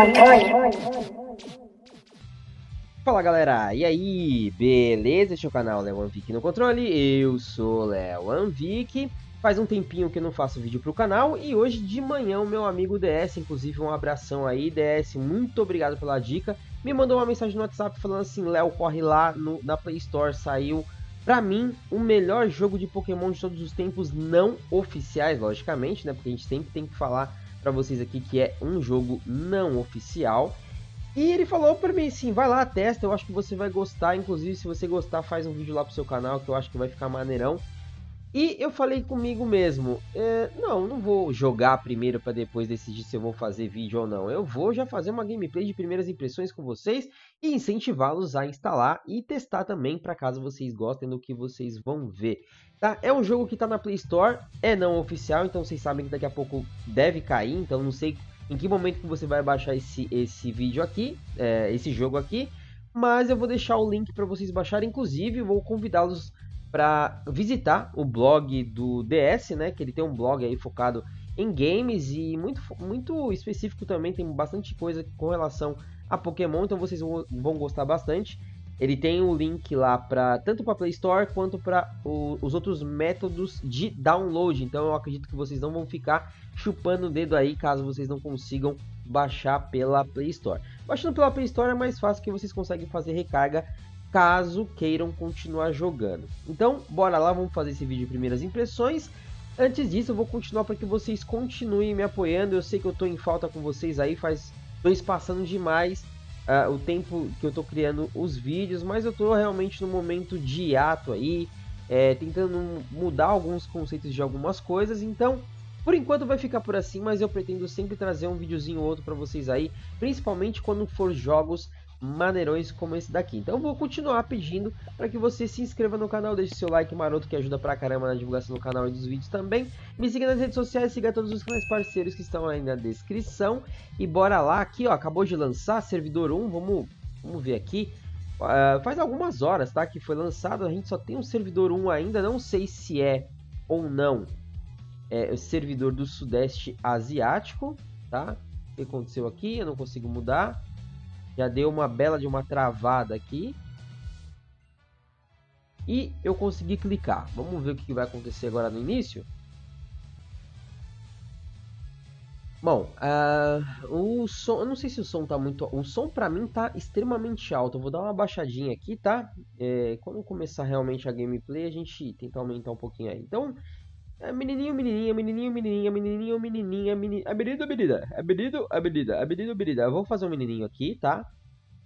controle. Fala galera, e aí, beleza? Este é o canal Léo Anvic no controle, eu sou Léo Anvic. Faz um tempinho que eu não faço vídeo pro canal e hoje de manhã o meu amigo DS, inclusive um abração aí, DS, muito obrigado pela dica, me mandou uma mensagem no WhatsApp falando assim, Léo, corre lá no, na Play Store, saiu Pra mim, o melhor jogo de Pokémon de todos os tempos, não oficiais, logicamente, né? Porque a gente sempre tem que falar para vocês aqui que é um jogo não oficial. E ele falou para mim assim, vai lá, testa, eu acho que você vai gostar. Inclusive, se você gostar, faz um vídeo lá pro seu canal, que eu acho que vai ficar maneirão. E eu falei comigo mesmo, é, não, não vou jogar primeiro para depois decidir se eu vou fazer vídeo ou não. Eu vou já fazer uma gameplay de primeiras impressões com vocês e incentivá-los a instalar e testar também para caso vocês gostem do que vocês vão ver. Tá? É um jogo que está na Play Store, é não oficial, então vocês sabem que daqui a pouco deve cair, então não sei em que momento que você vai baixar esse, esse vídeo aqui, é, esse jogo aqui, mas eu vou deixar o link para vocês baixarem, inclusive vou convidá-los para visitar o blog do DS, né? Que ele tem um blog aí focado em games e muito, muito específico também, tem bastante coisa com relação a Pokémon, então vocês vão gostar bastante. Ele tem o um link lá para tanto para Play Store quanto para os outros métodos de download. Então eu acredito que vocês não vão ficar chupando o dedo aí caso vocês não consigam baixar pela Play Store. Baixando pela Play Store é mais fácil que vocês conseguem fazer recarga caso queiram continuar jogando. Então, bora lá, vamos fazer esse vídeo de primeiras impressões. Antes disso, eu vou continuar para que vocês continuem me apoiando. Eu sei que eu estou em falta com vocês aí, faz estou espaçando demais uh, o tempo que eu estou criando os vídeos, mas eu estou realmente no momento de ato aí, é, tentando mudar alguns conceitos de algumas coisas. Então, por enquanto vai ficar por assim, mas eu pretendo sempre trazer um videozinho ou outro para vocês aí, principalmente quando for jogos maneirões como esse daqui. Então eu vou continuar pedindo para que você se inscreva no canal, deixe seu like maroto que ajuda pra caramba na divulgação do canal e dos vídeos também. Me siga nas redes sociais, siga todos os canais parceiros que estão aí na descrição. E bora lá, aqui ó, acabou de lançar servidor 1, vamos, vamos ver aqui. Uh, faz algumas horas, tá, que foi lançado, a gente só tem um servidor 1 ainda, não sei se é ou não é servidor do Sudeste Asiático, tá? O que aconteceu aqui? Eu não consigo mudar. Já deu uma bela de uma travada aqui. E eu consegui clicar. Vamos ver o que vai acontecer agora no início. Bom, uh, o som, eu não sei se o som tá muito, o som para mim tá extremamente alto. Eu vou dar uma baixadinha aqui, tá? É, quando começar realmente a gameplay, a gente tenta aumentar um pouquinho aí. Então, menininho, menininha, menininho, menininha, menininho, menininha, menininha, aberido, aberida, aberido, aberida, aberido, aberida. Eu vou fazer um menininho aqui, tá?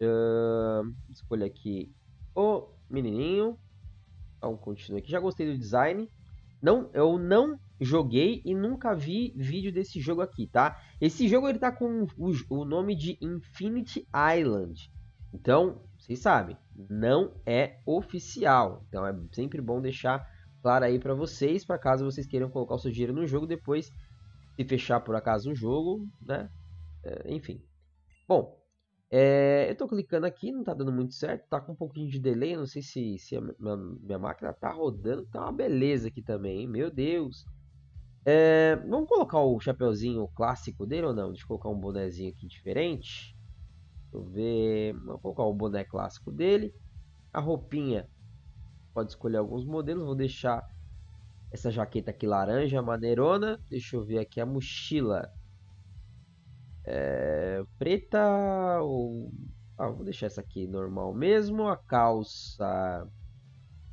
Uh, escolha aqui o menininho. Então, continua aqui. Já gostei do design. Não, eu não joguei e nunca vi vídeo desse jogo aqui, tá? Esse jogo ele tá com o, o nome de Infinity Island. Então, vocês sabem, não é oficial. Então é sempre bom deixar claro aí para vocês, para caso vocês queiram colocar o seu dinheiro no jogo, depois se fechar por acaso o jogo, né? É, enfim. Bom, é, eu tô clicando aqui, não tá dando muito certo, tá com um pouquinho de delay, não sei se, se a minha, minha máquina tá rodando, tá uma beleza aqui também, hein? meu Deus. É, vamos colocar o chapeuzinho clássico dele ou não? Deixa eu colocar um bonezinho aqui diferente. Deixa eu ver, vamos colocar o boné clássico dele. A roupinha pode escolher alguns modelos. Vou deixar essa jaqueta aqui laranja, maneirona. Deixa eu ver aqui a mochila. É, preta ou... Ah, vou deixar essa aqui normal mesmo. A calça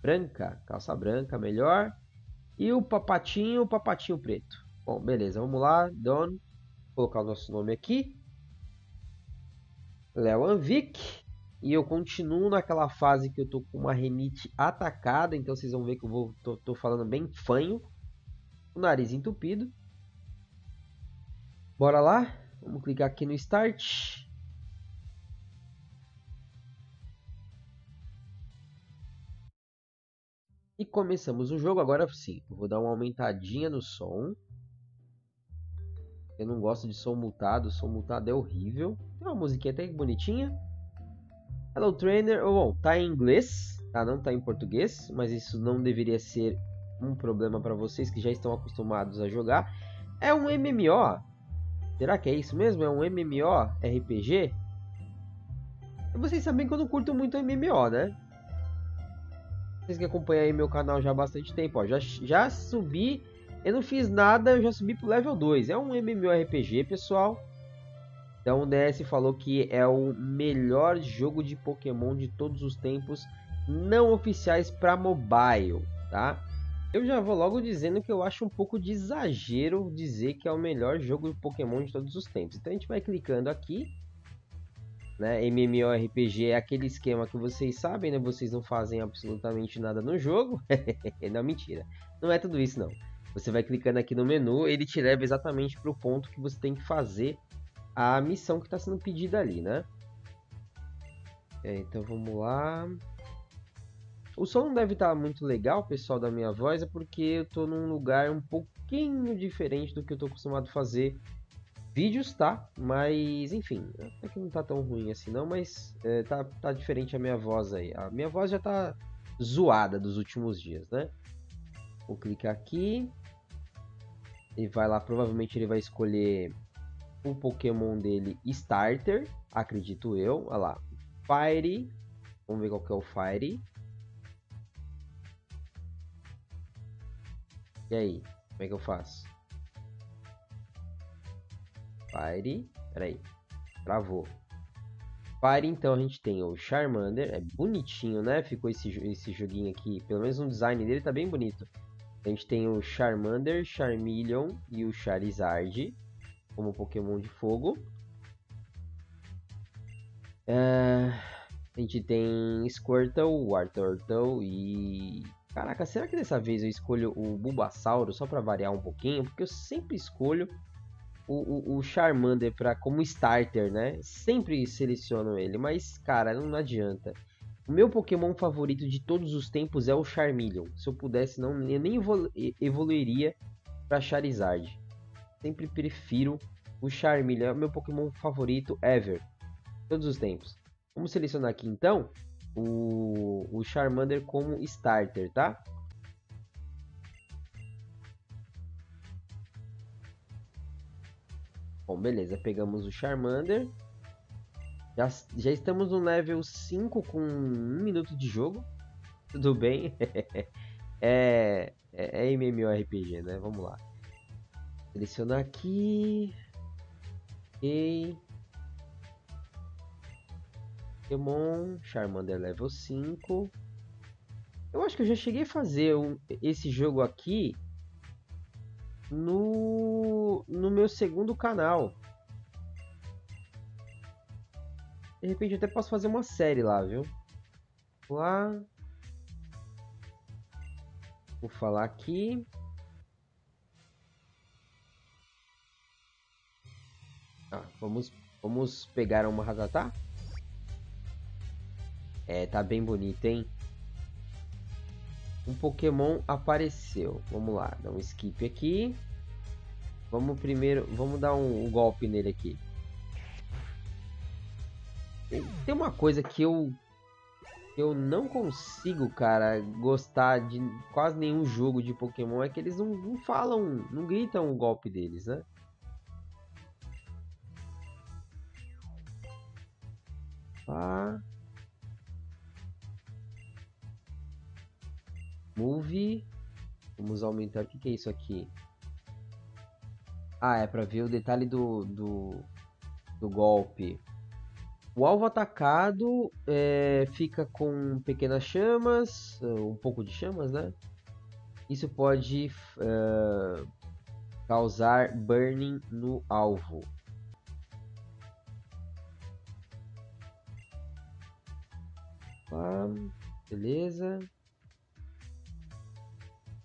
branca, calça branca melhor. E o papatinho, o papatinho preto. Bom, beleza, vamos lá. Don, colocar o nosso nome aqui. Léo Anvic. E eu continuo naquela fase que eu tô com uma renite atacada, então vocês vão ver que eu vou, tô, tô falando bem fanho. O nariz entupido. Bora lá? Vamos clicar aqui no Start. E começamos o jogo. Agora sim, vou dar uma aumentadinha no som. Eu não gosto de som multado, som multado é horrível. Tem uma musiquinha até bonitinha. Hello Trainer, oh, bom, tá em inglês, tá? Não tá em português, mas isso não deveria ser um problema para vocês que já estão acostumados a jogar. É um MMO, Será que é isso mesmo? É um MMORPG? Vocês sabem que eu não curto muito MMO, né? Vocês que acompanham aí meu canal já há bastante tempo, ó. Já, já subi, eu não fiz nada, eu já subi pro level 2. É um MMORPG, pessoal. Então o DS falou que é o melhor jogo de Pokémon de todos os tempos não oficiais para mobile, tá? Eu já vou logo dizendo que eu acho um pouco de exagero dizer que é o melhor jogo de Pokémon de todos os tempos. Então a gente vai clicando aqui, né? MMORPG é aquele esquema que vocês sabem, né? Vocês não fazem absolutamente nada no jogo. não, mentira. Não é tudo isso não. Você vai clicando aqui no menu, ele te leva exatamente para o ponto que você tem que fazer a missão que está sendo pedida ali, né? É, então vamos lá. O som não deve estar tá muito legal, pessoal, da minha voz, é porque eu estou num lugar um pouquinho diferente do que eu estou acostumado a fazer vídeos, tá? Mas, enfim, até que não tá tão ruim assim não, mas é, tá, tá diferente a minha voz aí. A minha voz já tá zoada dos últimos dias, né? Vou clicar aqui. E vai lá, provavelmente ele vai escolher o Pokémon dele Starter, acredito eu. Olha lá, Fire. Vamos ver qual que é o Fire. E aí, como é que eu faço? Fire. Peraí. Travou. Fire, então, a gente tem o Charmander. É bonitinho, né? Ficou esse, esse joguinho aqui. Pelo menos o design dele tá bem bonito. A gente tem o Charmander, Charmeleon e o Charizard como Pokémon de fogo. Uh, a gente tem Squirtle, Wartortle e... Caraca, será que dessa vez eu escolho o Bulbasauro só para variar um pouquinho? Porque eu sempre escolho o, o, o Charmander pra, como starter, né? Sempre seleciono ele, mas cara, não, não adianta. O meu Pokémon favorito de todos os tempos é o Charmeleon. Se eu pudesse, não, eu nem evolu evoluiria para Charizard. Sempre prefiro o Charmeleon. É o meu Pokémon favorito ever. Todos os tempos. Vamos selecionar aqui então o, o Charmander como starter, tá? Bom, beleza. Pegamos o Charmander. Já, já estamos no level 5 com um minuto de jogo. Tudo bem. é, é, é MMORPG, né? Vamos lá. Selecionar aqui. Ok. Pokémon. Charmander level 5. Eu acho que eu já cheguei a fazer um, esse jogo aqui no, no meu segundo canal. De repente eu até posso fazer uma série lá, viu? Lá. Vou falar aqui. Vamos, vamos pegar uma Ragatá? É, tá bem bonito, hein? um Pokémon apareceu. Vamos lá, dá um skip aqui. Vamos primeiro, vamos dar um, um golpe nele aqui. Tem uma coisa que eu eu não consigo, cara, gostar de quase nenhum jogo de Pokémon é que eles não, não falam, não gritam o golpe deles, né? Ah. Move. Vamos aumentar. O que, que é isso aqui? Ah, é para ver o detalhe do, do, do golpe. O alvo atacado é, fica com pequenas chamas, um pouco de chamas, né? Isso pode uh, causar burning no alvo. Ah, beleza.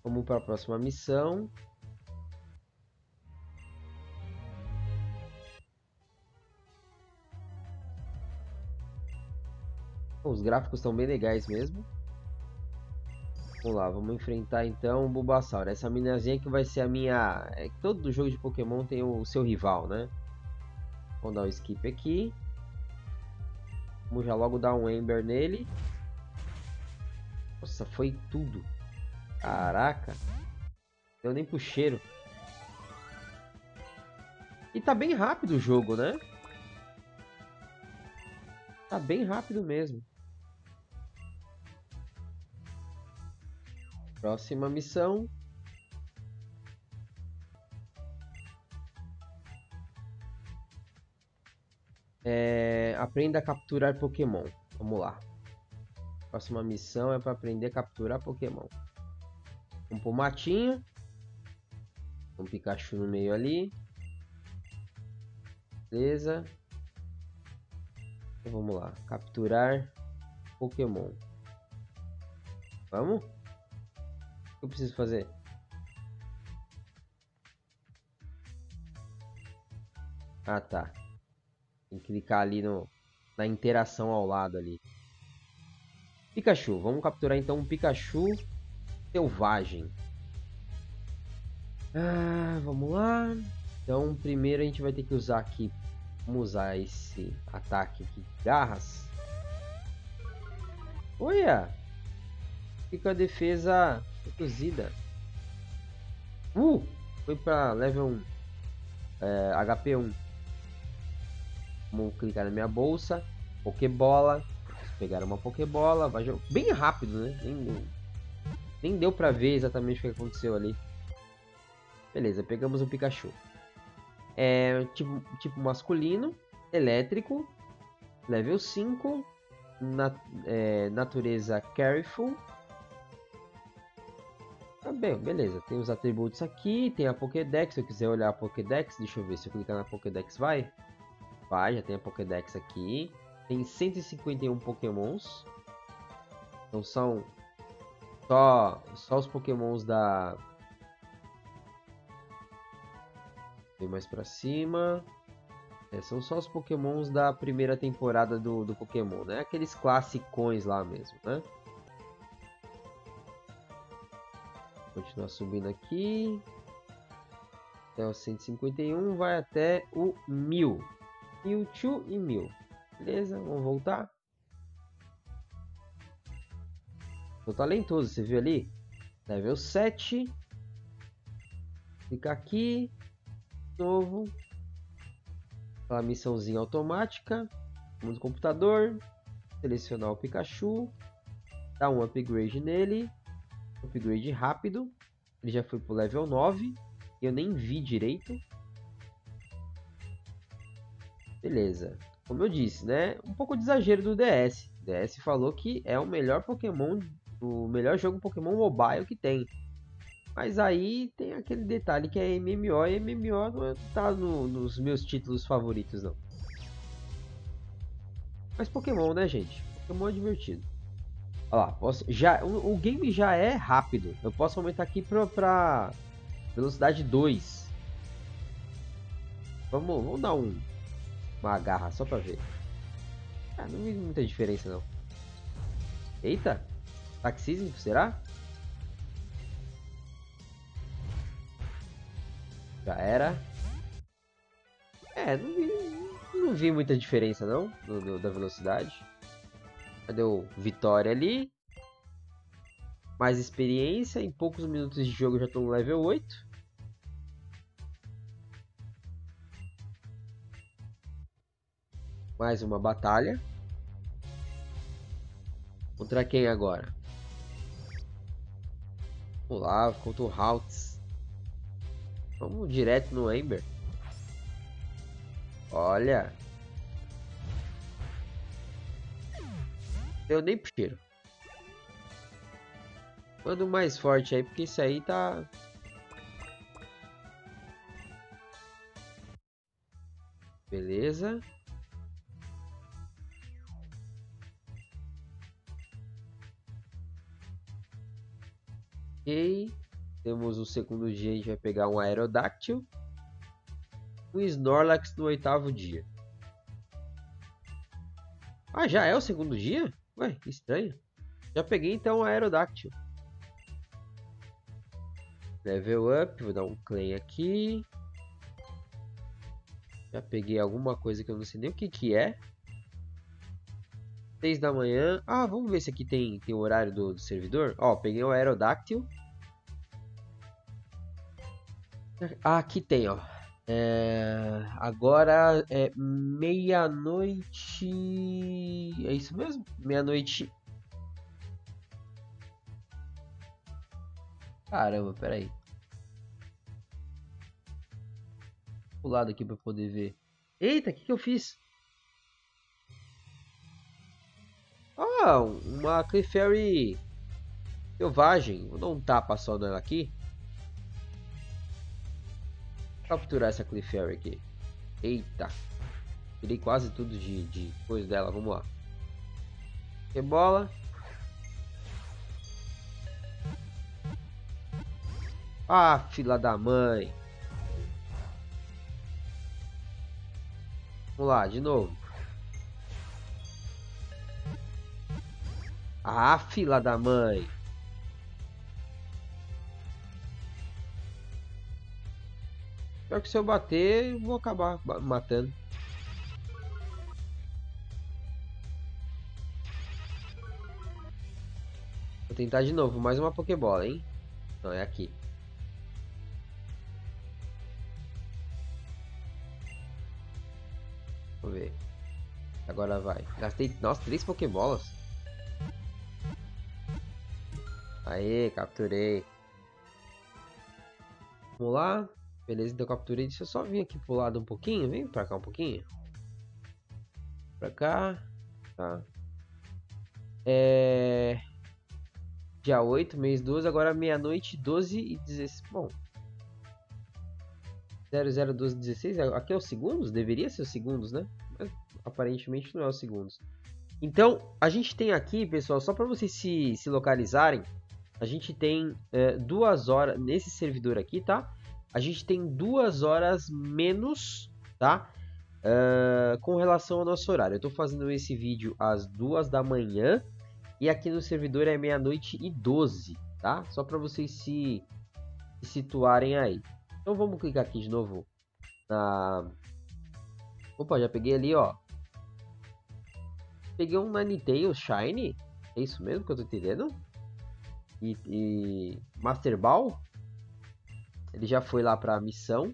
Vamos para a próxima missão. Os gráficos estão bem legais mesmo. Vamos lá, vamos enfrentar então o Bulbasaur. Essa minazinha que vai ser a minha... É, todo jogo de Pokémon tem o seu rival, né? Vamos dar um skip aqui. Vamos já logo dar um Ember nele. Nossa, foi tudo. Caraca. Deu nem pro cheiro. E tá bem rápido o jogo, né? Tá bem rápido mesmo. Próxima missão. É, aprenda a capturar Pokémon. Vamos lá. Próxima missão é para aprender a capturar Pokémon. Vamos pro matinho. Um Pikachu no meio ali. Beleza. Então vamos lá. Capturar Pokémon. Vamos? O que eu preciso fazer? Ah, tá. Tem clicar ali no, na interação ao lado ali. Pikachu. Vamos capturar então um Pikachu selvagem. Ah, vamos lá. Então, primeiro a gente vai ter que usar aqui. Vamos usar esse ataque aqui. Garras. Olha! Fica a defesa reduzida. Uh! Foi para level 1. É, HP 1. Vamos clicar na minha bolsa. Pokébola. Pegar uma Pokébola. Vai jogar bem rápido, né? Nem, nem deu pra ver exatamente o que aconteceu ali. Beleza, pegamos o Pikachu. É tipo, tipo masculino, elétrico, level 5, nat é, natureza careful. Tá bem, beleza. Tem os atributos aqui, tem a Pokédex. Se eu quiser olhar a Pokédex, deixa eu ver se eu clicar na Pokédex vai. Vai, já tem a Pokédex aqui. Tem 151 Pokémons. Então são só, só os Pokémons da Vem mais pra cima. É, são só os pokémons da primeira temporada do, do Pokémon, né? Aqueles classicões lá mesmo, né? Continuar subindo aqui. Até o 151, vai até o 1000. Mewtwo e 1000. Beleza, vamos voltar. Tô talentoso, você viu ali? Level 7. Clica aqui novo. Aquela missãozinha automática. Vamos no computador. Selecionar o Pikachu. Dar um upgrade nele. Upgrade rápido. Ele já foi pro level 9. Eu nem vi direito. Beleza. Como eu disse, né? Um pouco de exagero do DS. O DS falou que é o melhor Pokémon, o melhor jogo Pokémon Mobile que tem. Mas aí tem aquele detalhe que é MMO e MMO não tá no, nos meus títulos favoritos não. Mas Pokémon, né, gente? Pokémon é divertido. Olha lá, posso, já, o, o, game já é rápido. Eu posso aumentar aqui pra, pra velocidade 2. Vamos, vamos dar um, uma garra só pra ver. Ah, não vi muita diferença não. Eita! Taxismo, será? Já era. É, não vi, não vi muita diferença não, da velocidade. Cadê o Vitória ali? Mais experiência, em poucos minutos de jogo já estou no level 8. Mais uma batalha. Contra quem agora? Vamos lá, contra o Haltz. Vamos direto no Ember. Olha. Deu nem pro cheiro. Manda o mais forte aí, porque isso aí tá... Beleza. Ok. Temos o segundo dia, a gente vai pegar um Aerodactyl. Um Snorlax no oitavo dia. Ah, já é o segundo dia? Ué, que estranho. Já peguei então o Aerodactyl. Level up, vou dar um claim aqui. Já peguei alguma coisa que eu não sei nem o que que é. 6 da manhã. Ah, vamos ver se aqui tem, tem o horário do, do servidor. Ó, peguei o Aerodactyl. Ah, aqui tem, ó. É, agora é meia-noite. É isso mesmo? Meia-noite. Caramba, peraí. O lado aqui para poder ver. Eita, o que, que eu fiz? Ah, uma Clefairy selvagem. Vou dar um tapa só nela aqui capturar essa Clefairy aqui. Eita. Tirei quase tudo de, de coisa dela. Vamos lá. Que bola. Ah, fila da mãe. Vamos lá, de novo. Ah, fila da mãe. Pior que se eu bater, eu vou acabar matando. Vou tentar de novo, mais uma Pokébola, hein? Não, é aqui. Vamos ver. Agora vai. Gastei, nossa, três Pokébolas. Aê, capturei. Vamos lá. Beleza, então capturei. Deixa eu só vir aqui pro lado um pouquinho. Vem pra cá um pouquinho. Pra cá. Tá. É... Dia 8, mês 12. Agora meia-noite, 12 e 16. Bom. 0012 16. Aqui é os segundos? Deveria ser os segundos, né? Mas aparentemente não é os segundos. Então, a gente tem aqui, pessoal, só para vocês se, se localizarem, a gente tem é, duas horas nesse servidor aqui, tá? A gente tem duas horas menos, tá? Uh, com relação ao nosso horário. Eu estou fazendo esse vídeo às duas da manhã e aqui no servidor é meia-noite e 12, tá? Só para vocês se, situarem aí. Então vamos clicar aqui de novo na... Opa, já peguei ali, ó. Peguei um Ninetales Shine. É isso mesmo que eu tô entendendo? E, e Master Ball. Ele já foi lá para a missão.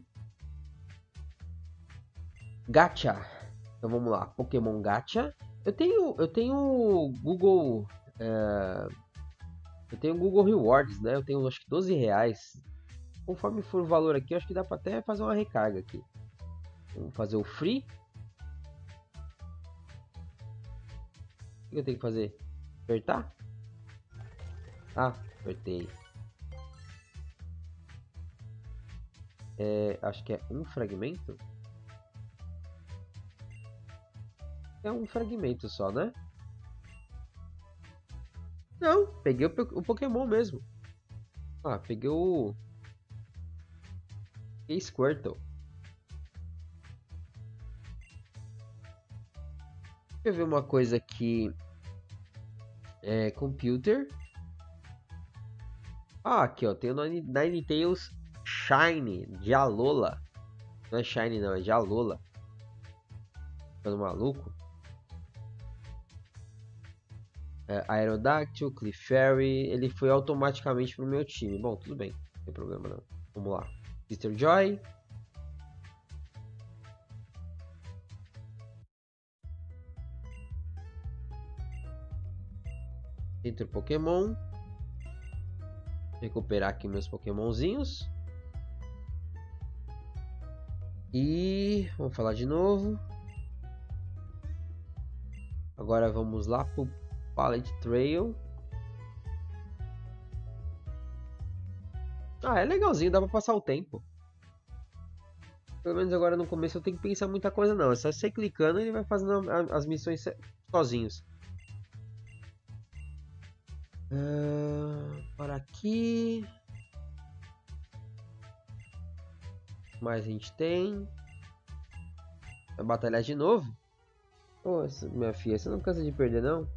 Gacha. Então vamos lá, Pokémon Gacha. Eu tenho, eu tenho Google, é, eu tenho Google Rewards, né? Eu tenho acho que 12 reais. Conforme for o valor aqui, acho que dá para até fazer uma recarga aqui. Vamos fazer o free. O que eu tenho que fazer? Apertar? Ah, apertei. É, acho que é um fragmento. É um fragmento só, né? Não, peguei o, o Pokémon mesmo. Ah, peguei o... Peguei Squirtle. Deixa eu ver uma coisa aqui. É, computer. Ah, aqui ó, tem o Ninetales Shine de Alola. Não é Shine não, é de Alola. Ficando maluco. É, Aerodactyl, Clefairy, ele foi automaticamente pro meu time. Bom, tudo bem, não tem problema não. Vamos lá. Mr. Joy. Entre Pokémon. Recuperar aqui meus Pokémonzinhos. E vamos falar de novo. Agora vamos lá pro Palette Trail. Ah, é legalzinho, dá pra passar o tempo. Pelo menos agora no começo eu tenho que pensar muita coisa não. É só você clicando e ele vai fazendo as missões sozinhos. Uh, para aqui. Mais a gente tem? Vai batalhar de novo? Nossa, minha filha, você não cansa de perder não?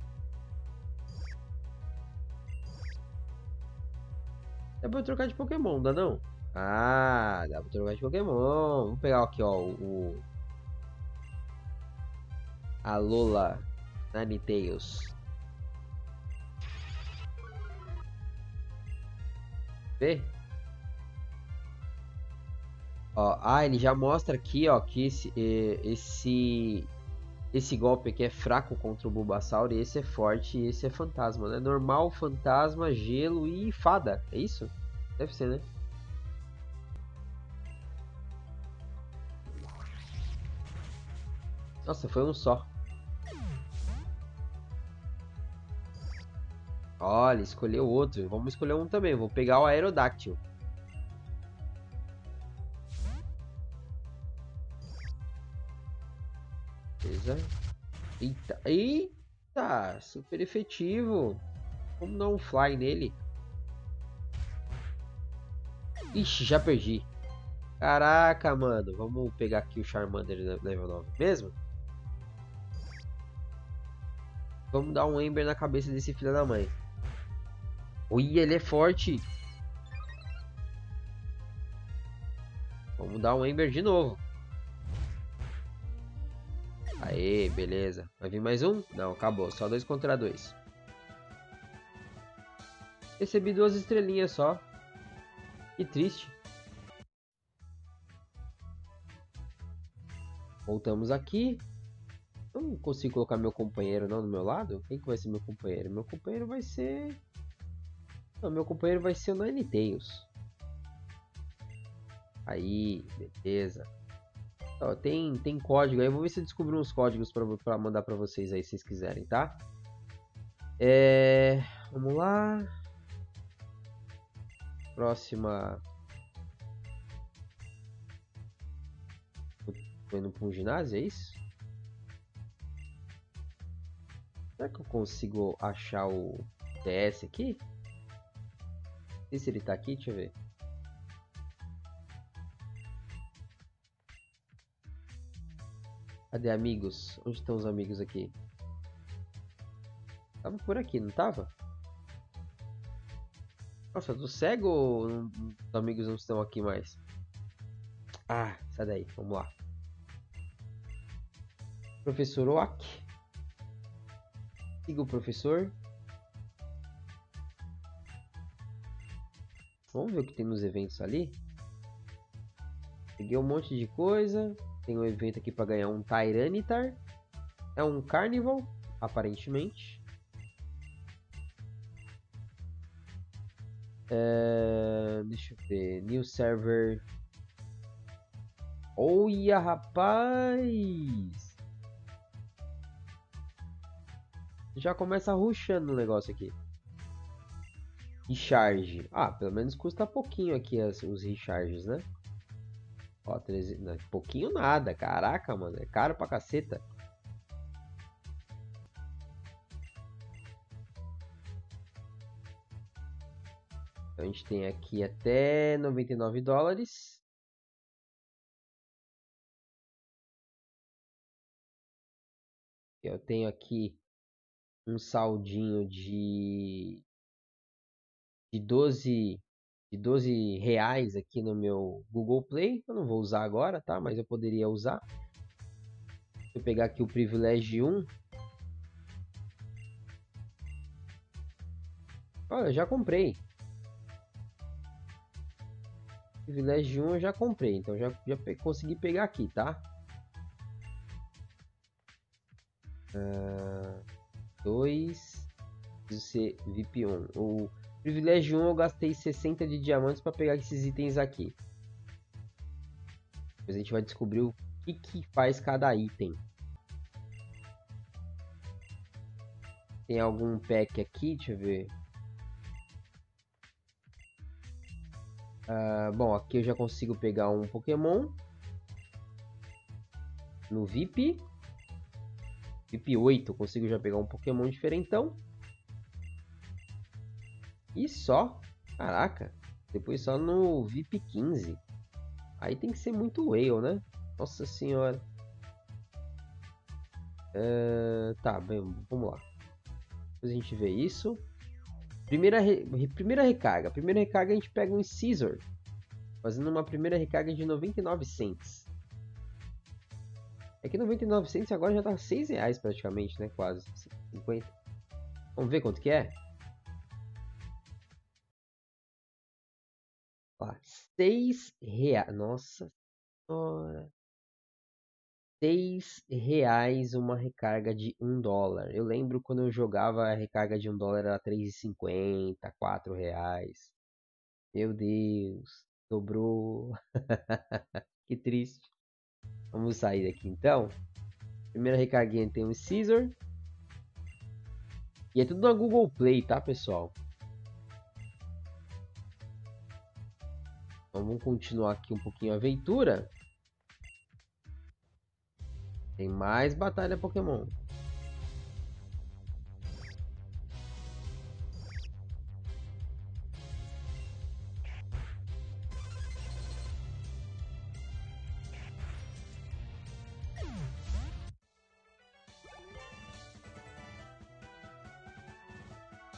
Dá pra trocar de Pokémon, dá não? Ah, dá pra trocar de Pokémon. Vamos pegar aqui, ó, o... A Lola Ninetales. Vê? Ó, ah, ele já mostra aqui, ó, que esse, esse, esse golpe aqui é fraco contra o Bulbasaur e esse é forte e esse é fantasma, né? Normal, fantasma, gelo e fada, é isso? Deve ser, né? Nossa, foi um só. Olha, escolheu outro. Vamos escolher um também. Vou pegar o Aerodáctil. Beleza. Eita. Eita! Super efetivo. Vamos dar um fly nele. Ixi, já perdi. Caraca, mano. Vamos pegar aqui o Charmander level 9 mesmo? Vamos dar um Ember na cabeça desse filho da mãe. Ui, ele é forte. Vamos dar um Ember de novo. Aê, beleza. Vai vir mais um? Não, acabou. Só dois contra dois. Recebi duas estrelinhas só. Que triste. Voltamos aqui. Eu não consigo colocar meu companheiro não do meu lado. Quem que vai ser meu companheiro? Meu companheiro vai ser... Não, meu companheiro vai ser o Ninetales. Aí, beleza. Ó, tem, tem código aí. Vou ver se eu descobrir uns códigos para mandar para vocês aí, se vocês quiserem, tá? É... Vamos lá. Próxima... Tô indo para um ginásio, é isso? Será que eu consigo achar o DS aqui? Não sei se ele tá aqui, deixa eu ver. Cadê amigos? Onde estão os amigos aqui? Tava por aqui, não tava? Nossa, do cego os amigos não estão aqui mais? Ah, sai daí, vamos lá. Professor Oak. Siga o professor. Vamos ver o que tem nos eventos ali. Peguei um monte de coisa. Tem um evento aqui para ganhar um Tyranitar. É um Carnival, aparentemente. É... Deixa eu ver. New server. Olha, rapaz! Já começa ruxando o negócio aqui. Recharge. Ah, pelo menos custa pouquinho aqui as, os recharges, né? Ó, 13... Não, pouquinho nada. Caraca, mano. É caro pra caceta. Então, a gente tem aqui até 99 dólares. Eu tenho aqui um saldinho de de 12 de 12 reais aqui no meu Google Play. Eu não vou usar agora, tá? Mas eu poderia usar. Deixa eu pegar aqui o privilégio 1. Olha, eu já comprei. Privilégio 1 eu já comprei, então já, já pe consegui pegar aqui, tá? 2 uh, ser VIP1. O Privilégio 1 eu gastei 60 de diamantes para pegar esses itens aqui. Depois a gente vai descobrir o que, que faz cada item. Tem algum pack aqui, deixa eu ver. Uh, bom, aqui eu já consigo pegar um Pokémon. No VIP. VIP 8 eu consigo já pegar um Pokémon diferentão. E só. Caraca. Depois só no VIP 15. Aí tem que ser muito whale, né? Nossa senhora. Uh, tá, bem, vamos lá. Depois a gente vê isso. Primeira, re... primeira recarga. Primeira recarga a gente pega um Scissor. Fazendo uma primeira recarga de 99 cents. É que 99 cents agora já tá 6 reais praticamente, né? Quase. 50. Vamos ver quanto que é? Seis reais. Nossa Ora. 6 reais uma recarga de 1 dólar. Eu lembro quando eu jogava a recarga de 1 dólar era 3,50, 4 reais. Meu Deus, dobrou. que triste. Vamos sair daqui então. Primeira recarguinha tem o Scissor. E é tudo na Google Play, tá, pessoal? Vamos continuar aqui um pouquinho a aventura. Tem mais batalha Pokémon.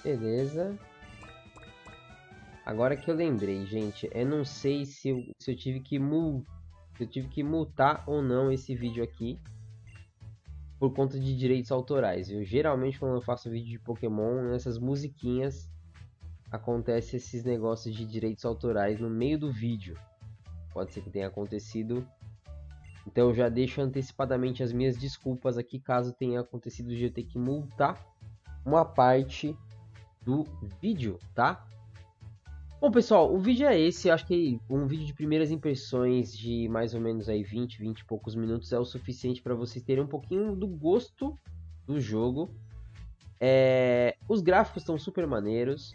Beleza. Agora que eu lembrei, gente, eu não sei se eu, se eu tive que eu tive que multar ou não esse vídeo aqui por conta de direitos autorais. Eu geralmente quando eu faço vídeo de Pokémon, nessas musiquinhas acontece esses negócios de direitos autorais no meio do vídeo. Pode ser que tenha acontecido. Então eu já deixo antecipadamente as minhas desculpas aqui caso tenha acontecido de eu ter que multar uma parte do vídeo, tá? Bom, pessoal, o vídeo é esse. Acho que um vídeo de primeiras impressões de mais ou menos aí 20, 20 e poucos minutos é o suficiente para vocês terem um pouquinho do gosto do jogo. É... Os gráficos estão super maneiros,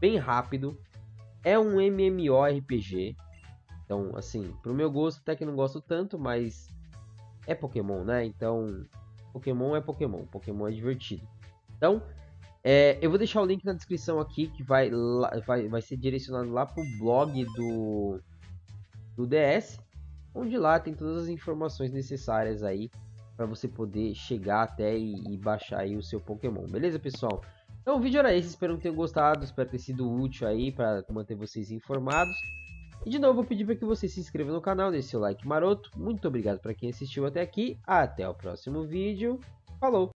bem rápido. É um MMORPG. Então, assim, pro meu gosto, até que não gosto tanto, mas é Pokémon, né? Então, Pokémon é Pokémon. Pokémon é divertido. Então, é, eu vou deixar o link na descrição aqui, que vai, vai, vai ser direcionado lá pro blog do, do DS, onde lá tem todas as informações necessárias aí para você poder chegar até e, e, baixar aí o seu Pokémon, beleza pessoal? Então o vídeo era esse, espero que tenham gostado, espero ter sido útil aí para manter vocês informados. E de novo vou pedir para que você se inscreva no canal, deixe seu like maroto. Muito obrigado para quem assistiu até aqui, até o próximo vídeo, falou!